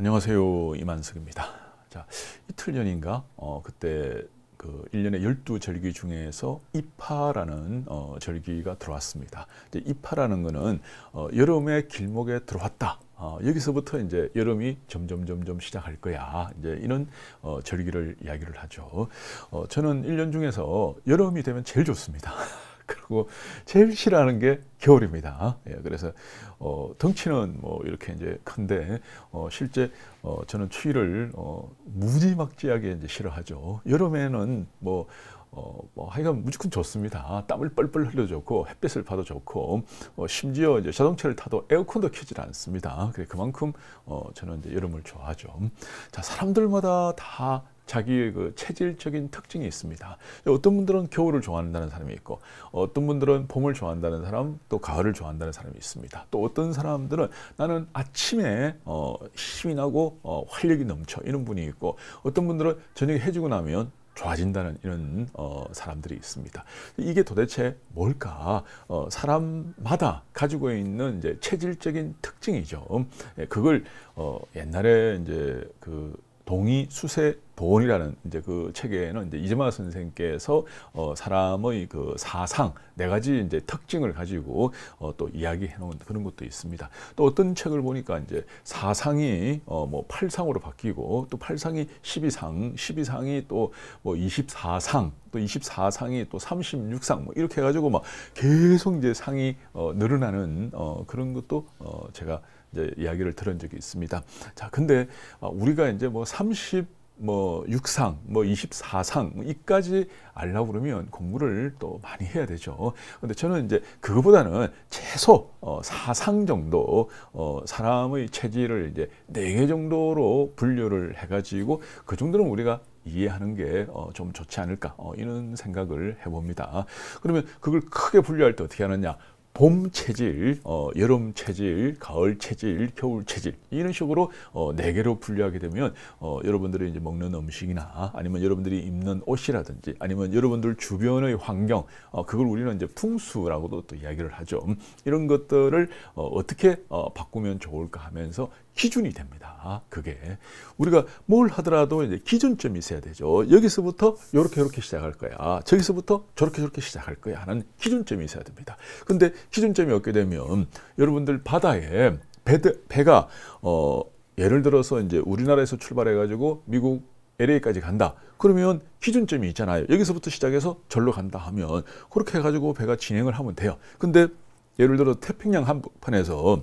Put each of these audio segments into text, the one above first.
안녕하세요. 이만석입니다. 자, 이틀 전인가, 어, 그때 그 1년에 12절기 중에서 이파라는 어, 절기가 들어왔습니다. 이파라는 거는 어, 여름의 길목에 들어왔다. 어, 여기서부터 이제 여름이 점점 점점 시작할 거야. 이제 이런 어, 절기를 이야기를 하죠. 어, 저는 1년 중에서 여름이 되면 제일 좋습니다. 그리고 제일 싫어하는 게 겨울입니다. 예, 그래서 어, 덩치는 뭐 이렇게 이제 큰데 어, 실제 어, 저는 추위를 어, 무지막지하게 이제 싫어하죠. 여름에는 뭐 어, 뭐 하여간 무조건 좋습니다. 땀을 뻘뻘 흘려 좋고 햇빛을 봐도 좋고 어, 심지어 이제 자동차를 타도 에어컨도 켜질 않습니다. 그래 그만큼 어, 저는 이제 여름을 좋아하죠. 자 사람들마다 다 자기의 그 체질적인 특징이 있습니다. 어떤 분들은 겨울을 좋아한다는 사람이 있고, 어떤 분들은 봄을 좋아한다는 사람, 또 가을을 좋아한다는 사람이 있습니다. 또 어떤 사람들은 나는 아침에 어, 힘이 나고 어, 활력이 넘쳐 이런 분이 있고, 어떤 분들은 저녁에 해주고 나면 좋아진다는 이런 어, 사람들이 있습니다. 이게 도대체 뭘까? 어, 사람마다 가지고 있는 이제 체질적인 특징이죠. 예, 그걸 어, 옛날에 이제 그 동의 수세 도원이라는 이제 그 책에는 이제 이재마 선생께서 어 사람의 그 사상 네 가지 이제 특징을 가지고 어 또 이야기해 놓은 그런 것도 있습니다. 또 어떤 책을 보니까 이제 사상이 어뭐 8상으로 바뀌고 또 8상이 12상, 12상이 또 뭐 24상, 또 24상이 또 36상 뭐 이렇게 해 가지고 막 계속 이제 상이 어 늘어나는 어 그런 것도 어 제가 이제 이야기를 들은 적이 있습니다. 자, 근데 어, 우리가 이제 뭐 30, 뭐 6상, 뭐 24상, 뭐 이까지 알라고 그러면 공부를 또 많이 해야 되죠. 근데 저는 이제 그거보다는 최소 어 4상 정도 어 사람의 체질을 이제 4개 정도로 분류를 해 가지고 그 정도는 우리가 이해하는 게좀 어 좋지 않을까 어 이런 생각을 해봅니다. 그러면 그걸 크게 분류할 때 어떻게 하느냐? 봄 체질, 어, 여름 체질, 가을 체질, 겨울 체질 이런 식으로 어, 네 개로 분류하게 되면 어, 여러분들이 이제 먹는 음식이나 아니면 여러분들이 입는 옷이라든지 아니면 여러분들 주변의 환경 어, 그걸 우리는 이제 풍수라고도 또 이야기를 하죠. 이런 것들을 어, 어떻게 어, 바꾸면 좋을까 하면서 기준이 됩니다. 그게 우리가 뭘 하더라도 이제 기준점이 있어야 되죠. 여기서부터 이렇게 이렇게 시작할 거야. 저기서부터 저렇게 저렇게 시작할 거야 하는 기준점이 있어야 됩니다. 근데 기준점이 없게 되면 여러분들 바다에 배, 배가 어 예를 들어서 이제 우리나라에서 출발해 가지고 미국 LA까지 간다. 그러면 기준점이 있잖아요. 여기서부터 시작해서 절로 간다 하면 그렇게 해가지고 배가 진행을 하면 돼요. 근데 예를 들어 태평양 한편에서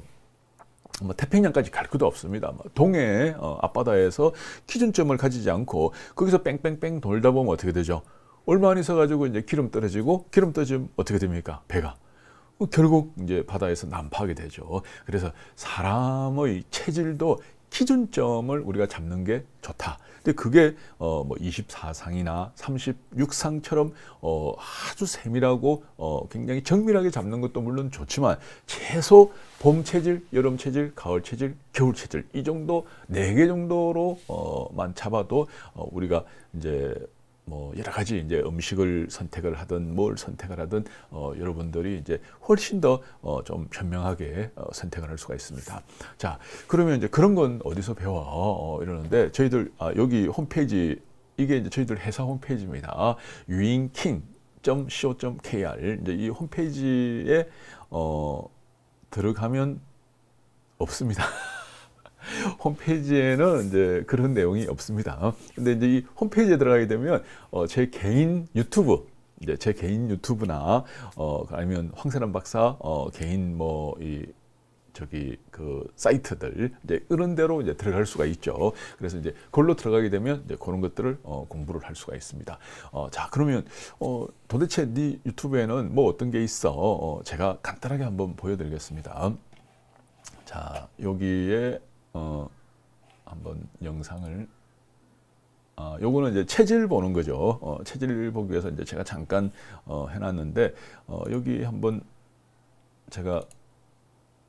뭐 태평양까지 갈 것도 없습니다. 뭐 동해 어, 앞바다에서 기준점을 가지지 않고 거기서 뺑뺑뺑 돌다 보면 어떻게 되죠? 얼마 안 있어 가지고 이제 기름 떨어지고 기름 떨어지면 어떻게 됩니까? 배가 뭐 결국 이제 바다에서 난파하게 되죠. 그래서 사람의 체질도 기준점을 우리가 잡는 게 좋다. 근데 그게 어 뭐 24상이나 36상처럼 어 아주 세밀하고 어 굉장히 정밀하게 잡는 것도 물론 좋지만 최소 봄 체질, 여름 체질, 가을 체질, 겨울 체질 이 정도 네 개 정도로만 어 잡아도 어 우리가 이제 뭐 여러 가지 이제 음식을 선택을 하든 뭘 선택을 하든 어, 여러분들이 이제 훨씬 더좀 어, 현명하게 어, 선택을 할 수가 있습니다. 자 그러면 이제 그런 건 어디서 배워 어, 이러는데 저희들 아, 여기 홈페이지 이게 이제 저희들 회사 홈페이지입니다. 유인킹.co.kr 이제 이 홈페이지에 어, 들어가면 없습니다. 홈페이지에는 이제 그런 내용이 없습니다. 근데 이제 이 홈페이지에 들어가게 되면 어, 제 개인 유튜브 이제 제 개인 유튜브나 어 아니면 황세란 박사 어 개인 뭐이 저기 그 사이트들 이제 이런 데로 이제 들어갈 수가 있죠. 그래서 이제 그걸로 들어가게 되면 이제 그런 것들을 어 공부를 할 수가 있습니다. 어 자 그러면 어 도대체 네 유튜브에는 뭐 어떤 게 있어? 어 제가 간단하게 한번 보여드리겠습니다. 자 여기에 어, 한번 영상을 아, 요거는 이제 체질 보는 거죠. 어, 체질 보기 위해서 이제 제가 잠깐 어, 해놨는데 어, 여기 한번 제가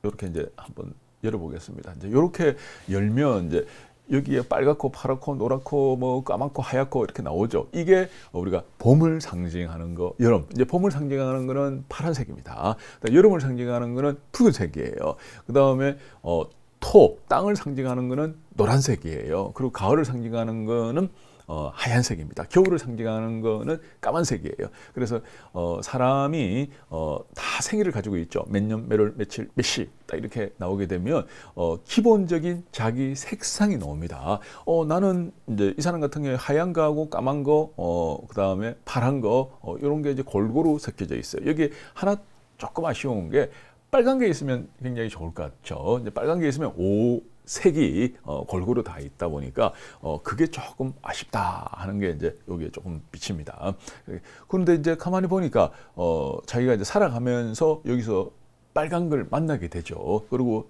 이렇게 이제 한번 열어보겠습니다. 이제 이렇게 열면 이제 여기에 빨갛고 파랗고 노랗고 뭐 까맣고 하얗고 이렇게 나오죠. 이게 우리가 봄을 상징하는 거, 여름. 이제 봄을 상징하는 거는 파란색입니다. 여름을 상징하는 거는 붉은색이에요. 그 다음에 어, 토, 땅을 상징하는 거는 노란색이에요. 그리고 가을을 상징하는 거는 어, 하얀색입니다. 겨울을 상징하는 거는 까만색이에요. 그래서 어, 사람이 어, 다 생일을 가지고 있죠. 몇 년, 몇 월, 며칠, 몇 시. 딱 이렇게 나오게 되면 어, 기본적인 자기 색상이 나옵니다. 어, 나는 이제 이 사람 같은 경우에 하얀 거하고 까만 거, 어, 그 다음에 파란 거, 어, 이런 게 이제 골고루 섞여져 있어요. 여기 하나 조금 아쉬운 게 빨간 게 있으면 굉장히 좋을 것 같죠. 이제 빨간 게 있으면 오 색이 어, 골고루 다 있다 보니까 어, 그게 조금 아쉽다 하는 게 이제 여기에 조금 비칩니다. 그런데 이제 가만히 보니까 어, 자기가 이제 살아가면서 여기서 빨간 걸 만나게 되죠. 그리고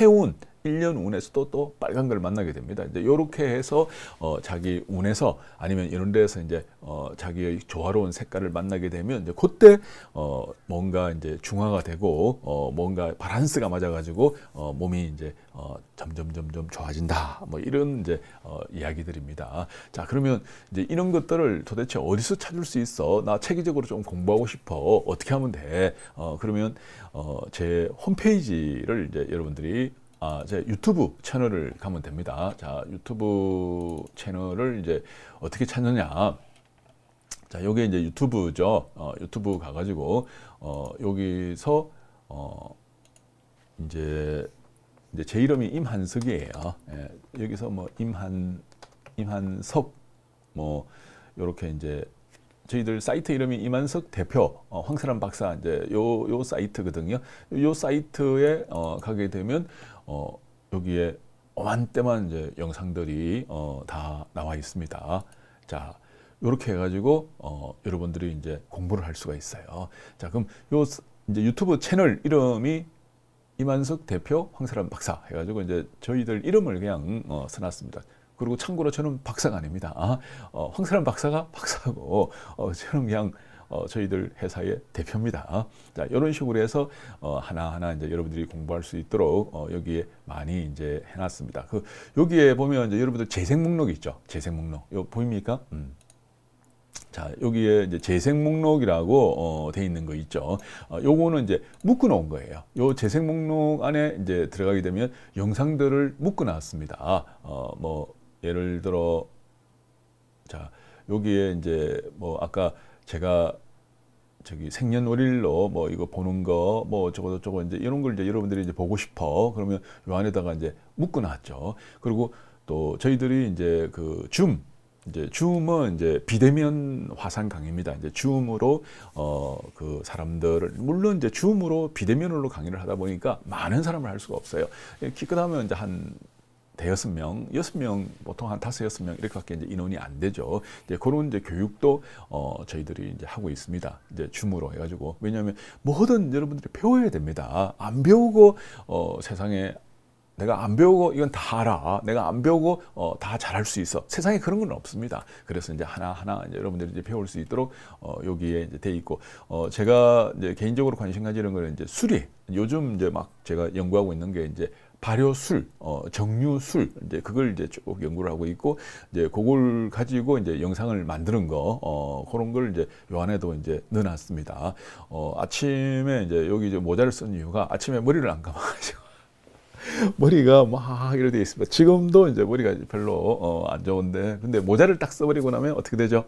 해운 1년 운에서도 또 빨간 걸 만나게 됩니다. 이제 요렇게 해서 어 자기 운에서 아니면 이런 데서 이제 어 자기의 조화로운 색깔을 만나게 되면 이제 그때 어 뭔가 이제 중화가 되고 어 뭔가 바란스가 맞아 가지고 어 몸이 이제 어 점점 점점 좋아진다. 뭐 이런 이제 어 이야기들입니다. 자, 그러면 이제 이런 것들을 도대체 어디서 찾을 수 있어? 나 체계적으로 좀 공부하고 싶어. 어떻게 하면 돼? 어 그러면 어 제 홈페이지를 이제 여러분들이 아, 제 유튜브 채널을 가면 됩니다. 자, 유튜브 채널을 이제 어떻게 찾느냐. 자, 요게 이제 유튜브죠. 어, 유튜브 가가지고, 어, 여기서, 어, 이제, 이제 제 이름이 임한석이에요. 예, 여기서 뭐, 임한, 임한석, 뭐, 요렇게 이제, 저희들 사이트 이름이 이만석 대표 어, 황사람 박사 이제 요 요 사이트거든요. 요 사이트에 어, 가게 되면 어, 여기에 어만때만 이제 영상들이 어, 다 나와 있습니다. 자, 이렇게 해가지고 어, 여러분들이 이제 공부를 할 수가 있어요. 자, 그럼 요 이제 유튜브 채널 이름이 이만석 대표 황사람 박사 해가지고 이제 저희들 이름을 그냥 어, 써놨습니다. 그리고 참고로 저는 박사가 아닙니다. 아, 어, 황사람 박사가 박사고 어, 저는 그냥 어, 저희들 회사의 대표입니다. 자, 이런 식으로 해서 어, 하나하나 이제 여러분들이 공부할 수 있도록 어, 여기에 많이 이제 해놨습니다. 그 여기에 보면 이제 여러분들 재생 목록 있죠. 재생 목록. 요 보입니까? 음. 자, 여기에 이제 재생 목록이라고 어, 돼 있는 거 있죠. 어, 요거는 이제 묶어 놓은 거예요. 요 재생 목록 안에 이제 들어가게 되면 영상들을 묶어 놨습니다. 어, 뭐 예를 들어 자, 여기에 이제 뭐 아까 제가 저기 생년월일로 뭐 이거 보는 거뭐 저거 저거 이제 이런 걸 이제 여러분들이 이제 보고 싶어 그러면 요 안에다가 이제 묶어 놨죠. 그리고 또 저희들이 이제 그 줌 이제 줌은 이제 비대면 화상 강의입니다. 이제 줌으로 어 그 사람들을 물론 이제 줌으로 비대면으로 강의를 하다 보니까 많은 사람을 할 수가 없어요. 기껏하면 이제 한 대여섯 명, 여섯 명, 보통 한 다섯 여섯 명 이렇게밖에 이제 인원이 안 되죠. 이제 그런 이제 교육도 어 저희들이 이제 하고 있습니다. 이제 줌으로 해가지고 왜냐하면 뭐든 여러분들이 배워야 됩니다. 안 배우고 어 세상에 내가 안 배우고 이건 다 알아. 내가 안 배우고 어, 다 잘할 수 있어. 세상에 그런 건 없습니다. 그래서 이제 하나 하나 이제 여러분들이 이제 배울 수 있도록 어, 여기에 이제 돼 있고 어, 제가 이제 개인적으로 관심 가지는 거는 이제 술이 요즘 이제 막 제가 연구하고 있는 게 이제 발효술, 어, 정류술, 이제 그걸 이제 쭉 연구를 하고 있고, 이제 그걸 가지고 이제 영상을 만드는 거, 어, 그런 걸 이제 요 안에도 이제 넣어놨습니다. 어, 아침에 이제 여기 이제 모자를 쓴 이유가 아침에 머리를 안 감아가지고. 머리가 막 이렇게 돼 있습니다. 지금도 이제 머리가 별로 어, 안 좋은데, 근데 모자를 딱 써버리고 나면 어떻게 되죠?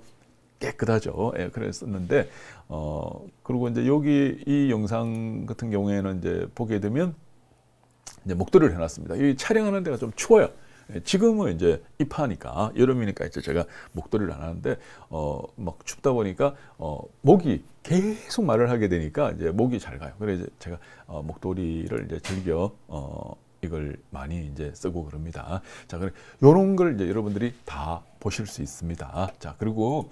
깨끗하죠. 예, 그랬었는데, 어, 그리고 이제 여기 이 영상 같은 경우에는 이제 보게 되면 이제 목도리를 해놨습니다. 이 촬영하는 데가 좀 추워요. 예, 지금은 이제 입하니까 여름이니까 이제 제가 목도리를 안 하는데 어막 춥다 보니까 어 목이 계속 말을 하게 되니까 이제 목이 잘 가요. 그래서 제가 어 목도리를 이제 즐겨 어 이걸 많이 이제 쓰고 그럽니다. 자, 그래 요런 걸 이제 여러분들이 다 보실 수 있습니다. 자, 그리고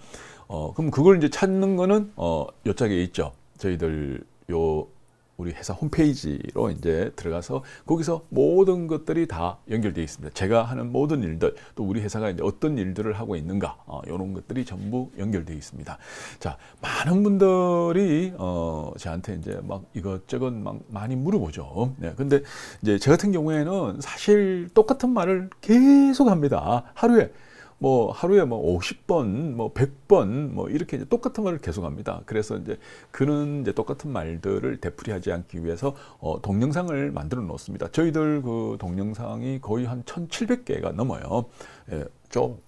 어 그럼 그걸 이제 찾는 거는 어 요짝에 있죠. 저희들 요 우리 회사 홈페이지로 이제 들어가서 거기서 모든 것들이 다 연결되어 있습니다. 제가 하는 모든 일들, 또 우리 회사가 이제 어떤 일들을 하고 있는가, 어, 이런 것들이 전부 연결되어 있습니다. 자, 많은 분들이 어, 저한테 이제 막 이것저것 막 많이 물어보죠. 네, 근데 이제 저 같은 경우에는 사실 똑같은 말을 계속 합니다. 하루에 뭐 하루에 뭐 50번, 뭐 100번 뭐 이렇게 이제 똑같은 말을 계속합니다. 그래서 이제 그는 이제 똑같은 말들을 되풀이하지 않기 위해서 어, 동영상을 만들어 놓습니다. 저희들 그 동영상이 거의 한 1,700개가 넘어요. 예, 좀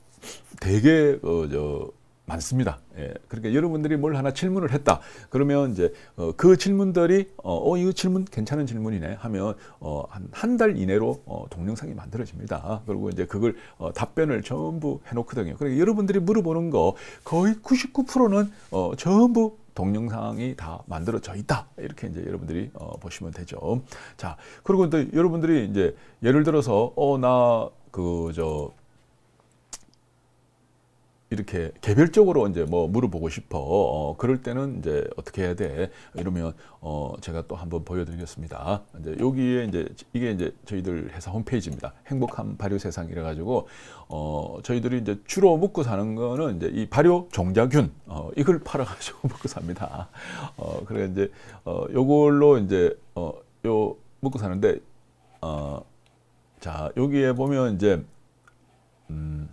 되게 어, 저 많습니다. 예, 그러니까 여러분들이 뭘 하나 질문을 했다. 그러면 이제 어, 그 질문들이 어, 어 이거 질문 괜찮은 질문이네 하면 어, 한한 달 이내로 어, 동영상이 만들어집니다. 그리고 이제 그걸 어, 답변을 전부 해놓거든요. 그러니까 여러분들이 물어보는 거 거의 99%는 어, 전부 동영상이 다 만들어져 있다. 이렇게 이제 여러분들이 어, 보시면 되죠. 자, 그리고 또 여러분들이 이제 예를 들어서 어 나 그 저 이렇게 개별적으로 이제 뭐 물어보고 싶어. 어, 그럴 때는 이제 어떻게 해야 돼? 이러면 어, 제가 또 한번 보여드리겠습니다. 이제 여기에 이제 이게 이제 저희들 회사 홈페이지입니다. 행복한 발효 세상 이래 가지고 어, 저희들이 이제 주로 먹고 사는 거는 이제 이 발효 종자균 어, 이걸 팔아 가지고 먹고 삽니다. 어, 그래 이제 어, 요걸로 이제 어, 요 먹고 사는데 어, 자 여기에 보면 이제 음.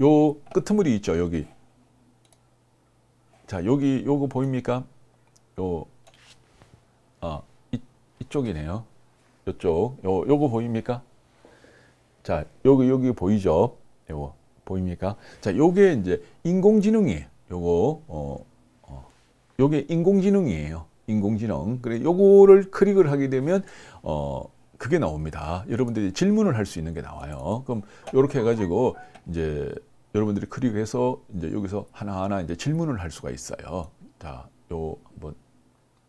요 끄트물이 있죠, 여기. 자, 여기 요거 보입니까? 요 아, 이, 이쪽이네요. 요쪽. 요 요거 보입니까? 자, 여기 여기 보이죠? 요거 보입니까? 자, 요게 이제 인공지능이에요. 요거 어, 어 요게 인공지능이에요. 인공지능. 그래 요거를 클릭을 하게 되면 어 그게 나옵니다. 여러분들이 질문을 할 수 있는 게 나와요. 그럼 이렇게 해가지고 이제 여러분들이 클릭해서 이제 여기서 하나하나 이제 질문을 할 수가 있어요. 자, 요 한번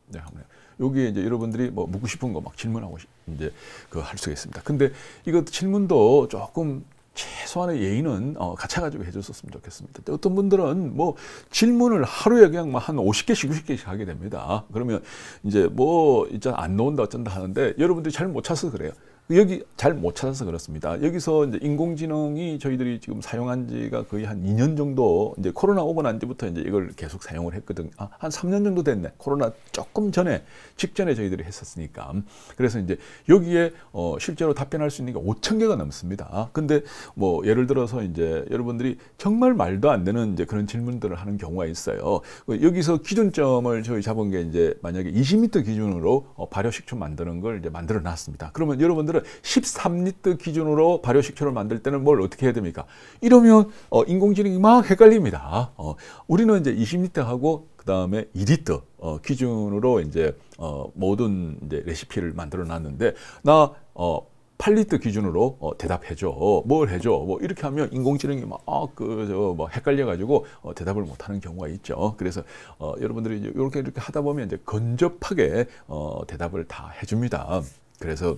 네, 한번 여기에 이제 여러분들이 뭐 묻고 싶은 거 막 질문하고 이제 그 할 수가 있습니다. 근데 이거 질문도 조금 최소한의 예의는 어, 갖춰가지고 해줬었으면 좋겠습니다. 어떤 분들은 뭐 질문을 하루에 그냥 뭐한 50개씩, 60개씩 하게 됩니다. 그러면 이제 뭐, 이제 안 나온다 어쩐다 하는데 여러분들이 잘 못 찾아서 그래요. 여기 잘 못 찾아서 그렇습니다. 여기서 이제 인공지능이 저희들이 지금 사용한 지가 거의 한 2년 정도 이제 코로나 오고 난 뒤부터 이제 이걸 계속 사용을 했거든. 아, 한 3년 정도 됐네. 코로나 조금 전에 직전에 저희들이 했었으니까. 그래서 이제 여기에 어 실제로 답변할 수 있는 게 5천 개가 넘습니다. 근데 뭐 예를 들어서 이제 여러분들이 정말 말도 안 되는 이제 그런 질문들을 하는 경우가 있어요. 그 여기서 기준점을 저희 잡은 게 이제 만약에 20m 기준으로 어 발효 식초 만드는 걸 이제 만들어 놨습니다. 그러면 여러분들 분들은 13리터 기준으로 발효식초를 만들 때는 뭘 어떻게 해야 됩니까? 이러면 어, 인공지능이 막 헷갈립니다. 어, 우리는 이제 20리터 하고 그 다음에 2리터 어, 기준으로 이제 어, 모든 이제 레시피를 만들어 놨는데 나 어, 8리터 기준으로 어, 대답해줘. 뭘 해줘. 뭐 이렇게 하면 인공지능이 막, 그, 저, 뭐 헷갈려가지고 어, 대답을 못하는 경우가 있죠. 그래서 어, 여러분들이 이제 이렇게 이렇게 하다 보면 이제 근접하게 어, 대답을 다 해줍니다. 그래서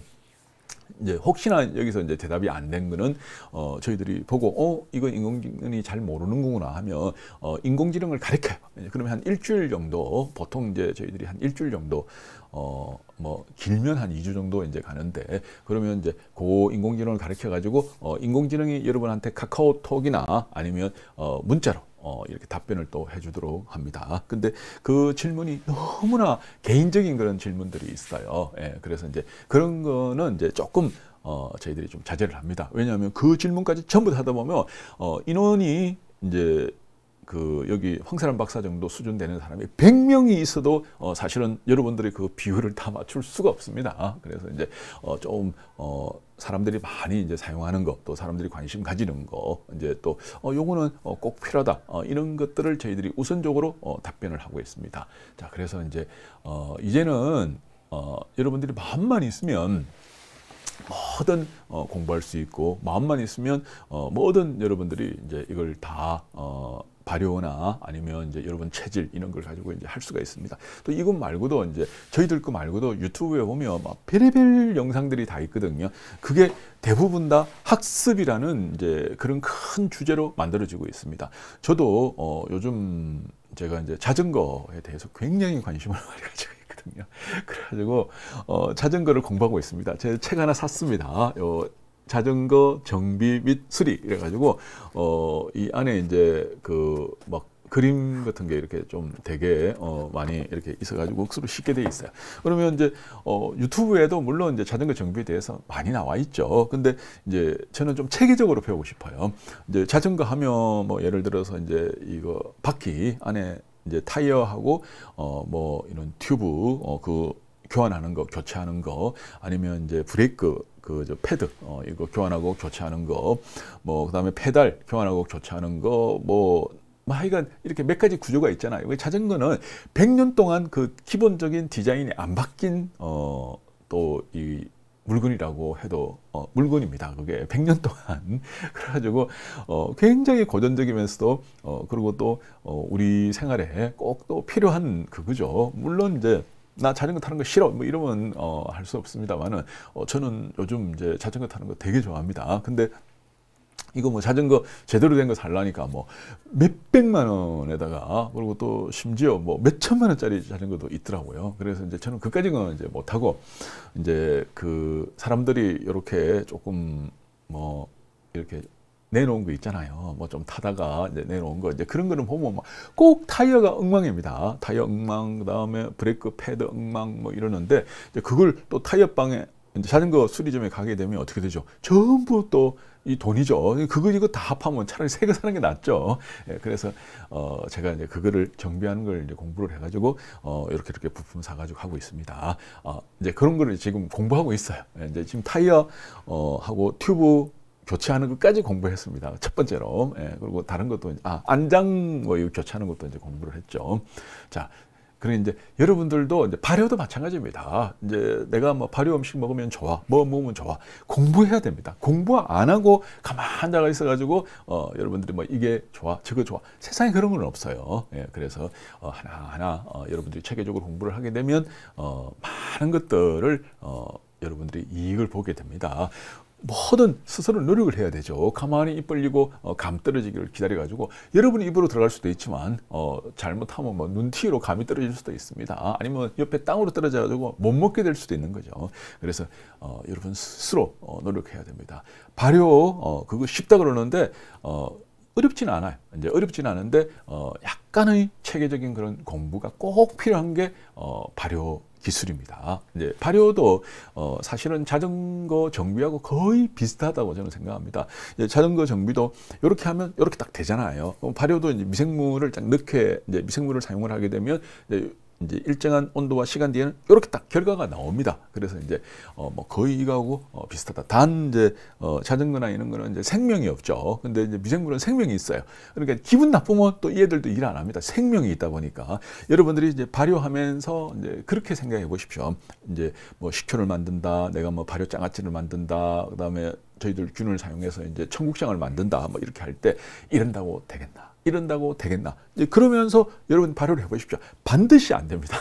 이제 혹시나 여기서 이제 대답이 안 된 거는 어 저희들이 보고 어 이건 인공지능이 잘 모르는구나 하면 어 인공지능을 가르쳐요. 그러면 한 일주일 정도 보통 이제 저희들이 한 일주일 정도 어 뭐 길면 한 2주 정도 이제 가는데 그러면 이제 고 인공지능을 가르쳐 가지고 어 인공지능이 여러분한테 카카오톡이나 아니면 어 문자로 어, 이렇게 답변을 또 해주도록 합니다. 근데 그 질문이 너무나 개인적인 그런 질문들이 있어요. 예, 그래서 이제 그런 거는 이제 조금 어, 저희들이 좀 자제를 합니다. 왜냐하면 그 질문까지 전부 다 하다 보면 어, 인원이 이제 그 여기 황사람 박사 정도 수준 되는 사람이 100명이 있어도 어 사실은 여러분들이 그 비율을 다 맞출 수가 없습니다. 그래서 이제 어 좀 어 사람들이 많이 이제 사용하는 거, 또 사람들이 관심 가지는 거, 이제 또 어, 요거는 어, 꼭 필요하다 어, 이런 것들을 저희들이 우선적으로 어, 답변을 하고 있습니다. 자, 그래서 이제 어, 이제는 어, 여러분들이 마음만 있으면 뭐든 어, 공부할 수 있고 마음만 있으면 어, 뭐든 여러분들이 이제 이걸 다 어, 발효나 아니면 이제 여러분 체질 이런 걸 가지고 이제 할 수가 있습니다. 또 이것 말고도 이제 저희들 거 말고도 유튜브에 보면 막 별의별 영상들이 다 있거든요. 그게 대부분 다 학습이라는 이제 그런 큰 주제로 만들어지고 있습니다. 저도 어 요즘 제가 이제 자전거에 대해서 굉장히 관심을 많이 가지고 있거든요. 그래가지고 어 자전거를 공부하고 있습니다. 제 책 하나 샀습니다. 요 자전거 정비 및 수리 이래가지고 어 이 안에 이제 그 막 그림 같은 게 이렇게 좀 되게 어 많이 이렇게 있어가지고 억수로 쉽게 돼 있어요. 그러면 이제 어 유튜브에도 물론 이제 자전거 정비에 대해서 많이 나와 있죠. 근데 이제 저는 좀 체계적으로 배우고 싶어요. 이제 자전거 하면 뭐 예를 들어서 이제 이거 바퀴 안에 이제 타이어하고 어 뭐 이런 튜브 어 그 교환하는 거, 교체하는 거, 아니면 이제 브레이크 그 저 패드 어 이거 교환하고 교체하는 거, 뭐 그다음에 페달 교환하고 교체하는 거, 뭐뭐 하여간 이렇게 몇 가지 구조가 있잖아요. 자전거는 100년 동안 그 기본적인 디자인이 안 바뀐 어 또 이 물건이라고 해도 어, 물건입니다. 그게 100년 동안 그래가지고 어, 굉장히 고전적이면서도 어, 그리고 또 어, 우리 생활에 꼭 또 필요한 그거죠. 물론 이제 나 자전거 타는 거 싫어 뭐 이러면 어, 할 수 없습니다만은 어, 저는 요즘 이제 자전거 타는 거 되게 좋아합니다. 근데 이거 뭐 자전거 제대로 된 거 살라니까 뭐 몇백만 원에다가 그리고 또 심지어 뭐 몇천만 원짜리 자전거도 있더라고요. 그래서 이제 저는 그까지는 이제 못 하고 이제 그 사람들이 이렇게 조금 뭐 이렇게 내놓은 거 있잖아요. 뭐 좀 타다가 이제 내놓은 거 이제 그런 거는 보면 막꼭 타이어가 엉망입니다. 타이어 엉망 그다음에 브레이크 패드 엉망 뭐 이러는데 이제 그걸 또 타이어 방에 자전거 수리점에 가게 되면 어떻게 되죠? 전부 또 이 돈이죠. 그거 이거 다 합하면 차라리 새거 사는 게 낫죠. 예, 그래서 어 제가 이제 그거를 정비하는 걸 이제 공부를 해가지고 어 이렇게 이렇게 부품 사가지고 하고 있습니다. 어 이제 그런 거를 지금 공부하고 있어요. 예, 이제 지금 타이어 어 하고 튜브 교체하는 것까지 공부했습니다. 첫 번째로. 예, 그리고 다른 것도, 아, 안장 뭐 교체하는 것도 이제 공부를 했죠. 자, 그리고 이제 여러분들도 이제 발효도 마찬가지입니다. 이제 내가 뭐 발효 음식 먹으면 좋아, 뭐 먹으면 좋아. 공부해야 됩니다. 공부 안 하고 가만 앉아 있어가지고, 어, 여러분들이 뭐 이게 좋아, 저거 좋아. 세상에 그런 건 없어요. 예, 그래서, 어, 하나 하나, 어, 여러분들이 체계적으로 공부를 하게 되면, 어, 많은 것들을, 어, 여러분들이 이익을 보게 됩니다. 뭐든 스스로 노력을 해야 되죠. 가만히 입 벌리고 어, 감 떨어지기를 기다려가지고 여러분이 입으로 들어갈 수도 있지만 어, 잘못하면 뭐 눈티로 감이 떨어질 수도 있습니다. 아니면 옆에 땅으로 떨어져가지고 못 먹게 될 수도 있는 거죠. 그래서 어, 여러분 스스로 어, 노력해야 됩니다. 발효 어, 그거 쉽다 그러는데 어, 어렵지는 않아요. 이제 어렵지는 않은데 어, 약간의 체계적인 그런 공부가 꼭 필요한 게 어, 발효 기술입니다. 이제 발효도 어 사실은 자전거 정비하고 거의 비슷하다고 저는 생각합니다. 자전거 정비도 이렇게 하면 이렇게 딱 되잖아요. 발효도 이제 미생물을 딱 넣게 이제 미생물을 사용을 하게 되면 이제 이제 일정한 온도와 시간 뒤에는 이렇게 딱 결과가 나옵니다. 그래서 이제 어 뭐 거의 이거하고 어 비슷하다. 단 이제 어 자전거나 이런 거는 이제 생명이 없죠. 근데 이제 미생물은 생명이 있어요. 그러니까 기분 나쁘면 또 얘들도 일 안 합니다. 생명이 있다 보니까 여러분들이 이제 발효하면서 이제 그렇게 생각해 보십시오. 이제 뭐 식초를 만든다, 내가 뭐 발효 장아찌를 만든다, 그다음에 저희들 균을 사용해서 이제 청국장을 만든다, 뭐 이렇게 할 때 이런다고 되겠나? 이런다고 되겠나? 그러면서 여러분 발효를 해보십시오. 반드시 안 됩니다.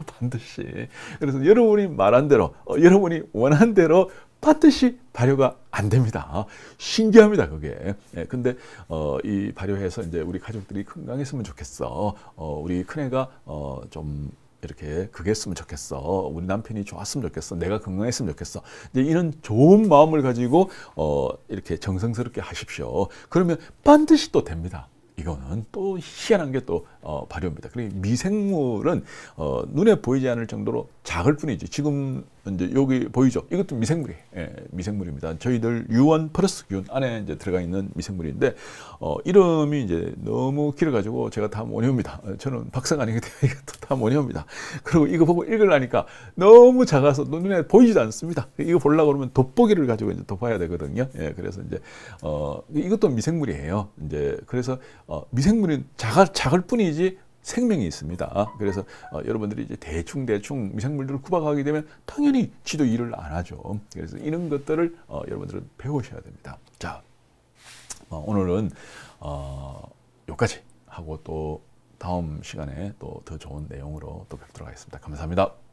반드시. 그래서 여러분이 말한 대로, 어, 여러분이 원한 대로 반드시 발효가 안 됩니다. 신기합니다, 그게. 예, 근데, 어, 이 발효해서 이제 우리 가족들이 건강했으면 좋겠어. 어, 우리 큰애가, 어, 좀, 이렇게 그게 했으면 좋겠어. 우리 남편이 좋았으면 좋겠어. 내가 건강했으면 좋겠어. 이제 이런 좋은 마음을 가지고, 어, 이렇게 정성스럽게 하십시오. 그러면 반드시 또 됩니다. 이거는 또 희한한 게 또 어, 발효입니다. 그리고 미생물은 어, 눈에 보이지 않을 정도로 작을 뿐이지. 지금 이제 여기 보이죠? 이것도 미생물이 예, 미생물입니다. 저희들 유원 플러스 균 안에 이제 들어가 있는 미생물인데 어, 이름이 이제 너무 길어가지고 제가 다못 외웁니다. 저는 박사가 아니기 때문에 이것도 다못 외웁니다. 그리고 이거 보고 읽으려니까 너무 작아서 눈에 보이지도 않습니다. 이거 보려고 그러면 돋보기를 가지고 이제 돋봐야 되거든요. 예, 그래서 이제 어, 이것도 미생물이에요. 이제 그래서 어, 미생물은 작을 작을 뿐이지 생명이 있습니다. 그래서 어, 여러분들이 이제 대충 대충 미생물들을 구박하게 되면 당연히 지도 일을 안 하죠. 그래서 이런 것들을 어, 여러분들은 배우셔야 됩니다. 자, 어, 오늘은 어, 여기까지 하고 또 다음 시간에 또 더 좋은 내용으로 또 뵙도록 하겠습니다. 감사합니다.